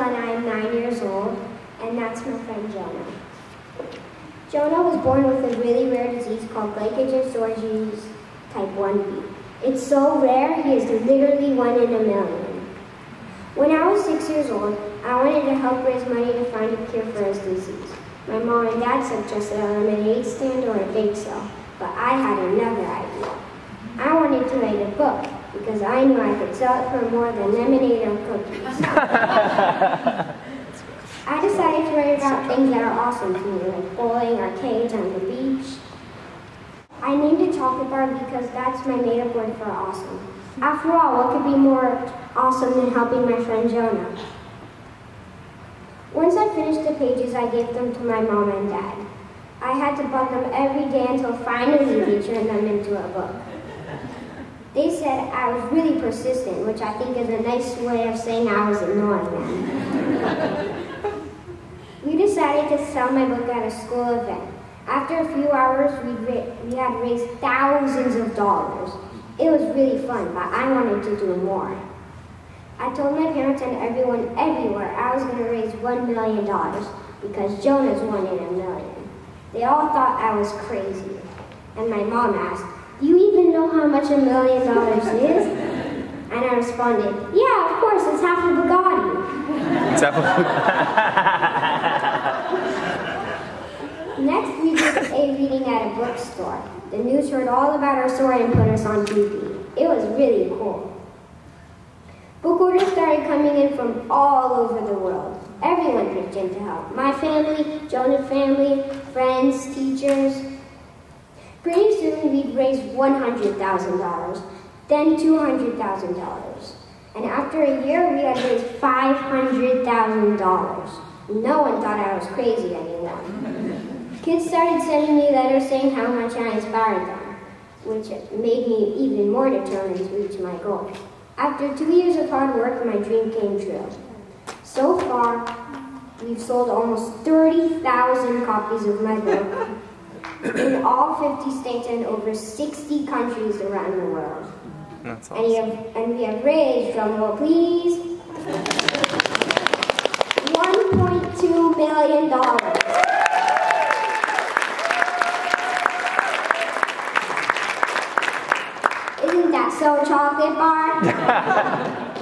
and I am nine years old, and that's my friend Jonah. Jonah was born with a really rare disease called glycogen storage type 1b. It's so rare, he is literally one in a million. When I was six years old, I wanted to help raise money to find a cure for his disease. My mom and dad suggested a lemonade stand or a bake sale, but I had another idea. I wanted to write a book because I knew I could sell it for more than lemonade or cookies. I decided to write about things that are awesome to me, like bowling, arcades, on the beach. I named it chocolate bar because that's my made-up word for awesome. After all, what could be more awesome than helping my friend Jonah? Once I finished the pages, I gave them to my mom and dad. I had to bug them every day until finally they turned them into a book. They said I was really persistent, which I think is a nice way of saying I was annoying them. We decided to sell my book at a school event. After a few hours, we, we had raised thousands of dollars. It was really fun, but I wanted to do more. I told my parents and everyone everywhere I was going to raise $1 million because Jonah's one in a million. They all thought I was crazy. And my mom asked, know how much a million dollars is? And I responded, yeah, of course, it's half a Bugatti. It's half a Next, we did a reading at a bookstore. The news heard all about our story and put us on TV. It was really cool. Book orders started coming in from all over the world. Everyone pitched in to help. My family, Jonah's family, friends, teachers. Pretty soon we'd raised $100,000, then $200,000. And after a year, we had raised $500,000. No one thought I was crazy anymore. Kids started sending me letters saying how much I inspired them, which made me even more determined to reach my goal. After two years of hard work, my dream came true. So far, we've sold almost 30,000 copies of my book in all 50 states and over 60 countries around the world. That's And, we have, and we have raised, drum roll please, $1.2 million. Isn't that so, chocolate bar?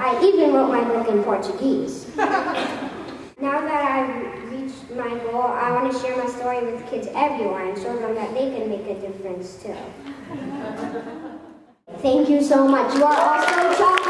I even wrote my book in Portuguese. Now that I've reached my goal, I want to share my story with kids everywhere and show them that they can make a difference too. Thank you so much. You are also chocolate